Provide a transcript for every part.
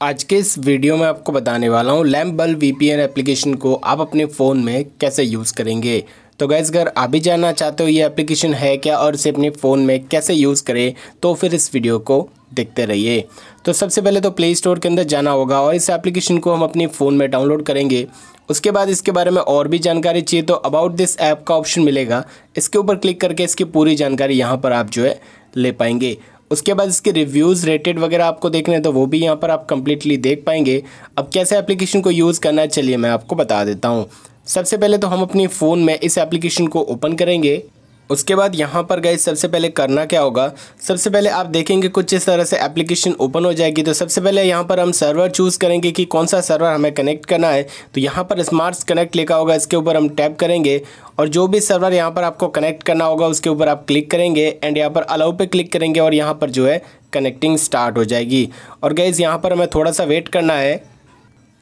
आज के इस वीडियो में आपको बताने वाला हूँ लैम्प बल्ब वीपीएन एप्लीकेशन को आप अपने फ़ोन में कैसे यूज़ करेंगे। तो गैस अगर आप भी जानना चाहते हो ये एप्लीकेशन है क्या और इसे अपने फ़ोन में कैसे यूज़ करें तो फिर इस वीडियो को देखते रहिए। तो सबसे पहले तो प्ले स्टोर के अंदर जाना होगा और इस एप्लीकेशन को हम अपने फ़ोन में डाउनलोड करेंगे। उसके बाद इसके बारे में और भी जानकारी चाहिए तो अबाउट दिस ऐप का ऑप्शन मिलेगा। इसके ऊपर क्लिक करके इसकी पूरी जानकारी यहाँ पर आप जो है ले पाएँगे। उसके बाद इसके रिव्यूज़ रेटेड वगैरह आपको देखने हैं तो वो भी यहाँ पर आप कम्प्लीटली देख पाएँगे। अब कैसे एप्लीकेशन को यूज़ करना है, चलिए मैं आपको बता देता हूँ। सबसे पहले तो हम अपनी फ़ोन में इस एप्लीकेशन को ओपन करेंगे। उसके बाद यहाँ पर गए सबसे पहले करना क्या होगा? सबसे पहले आप देखेंगे कुछ इस तरह से एप्लीकेशन ओपन हो जाएगी। तो सबसे पहले यहाँ पर हम सर्वर चूज़ करेंगे कि कौन सा सर्वर हमें कनेक्ट करना है। तो यहाँ पर स्मार्ट कनेक्ट लिखा होगा, इसके ऊपर हम टैप करेंगे। और जो भी सर्वर यहाँ पर आपको कनेक्ट करना होगा, उसके ऊपर आप क्लिक करेंगे एंड यहाँ पर अलाउ पे क्लिक करेंगे और यहाँ पर जो है कनेक्टिंग स्टार्ट हो जाएगी। और गैज़ यहाँ पर हमें थोड़ा सा वेट करना है।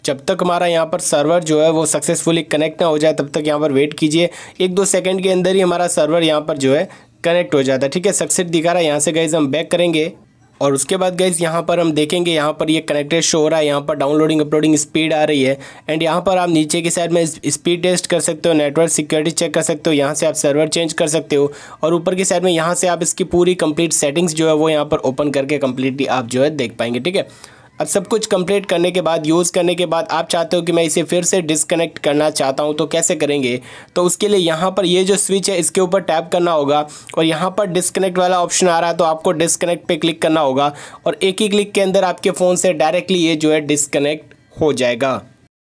जब तक हमारा यहाँ पर सर्वर जो है वो सक्सेसफुली कनेक्ट ना हो जाए, तब तक यहाँ पर वेट कीजिए। एक दो सेकंड के अंदर ही हमारा सर्वर यहाँ पर जो है कनेक्ट हो जाता है। ठीक है सक्सेस दिखा रहा है। यहाँ से गैस हम बैक करेंगे और उसके बाद गैस यहाँ पर हम देखेंगे, यहाँ पर ये कनेक्टेड शो हो रहा है। यहाँ पर डाउनलोडिंग अपलोडिंग स्पीड आ रही है। एंड यहाँ पर आप नीचे की साइड में स्पीड टेस्ट कर सकते हो नेटवर्क सिक्योरिटी चेक कर सकते हो। यहाँ से आप सर्वर चेंज कर सकते हो। और ऊपर की साइड में यहाँ से आप इसकी पूरी कंप्लीट सेटिंग्स जो है वो यहाँ पर ओपन करके कम्प्लीटली आप जो है देख पाएँगे। ठीक है? अब सब कुछ कंप्लीट करने के बाद यूज़ करने के बाद आप चाहते हो कि मैं इसे फिर से डिसकनेक्ट करना चाहता हूँ तो कैसे करेंगे? तो उसके लिए यहाँ पर ये जो स्विच है, इसके ऊपर टैप करना होगा और यहाँ पर डिसकनेक्ट वाला ऑप्शन आ रहा है तो आपको डिसकनेक्ट पे क्लिक करना होगा और एक ही क्लिक के अंदर आपके फ़ोन से डायरेक्टली ये जो है डिसकनेक्ट हो जाएगा।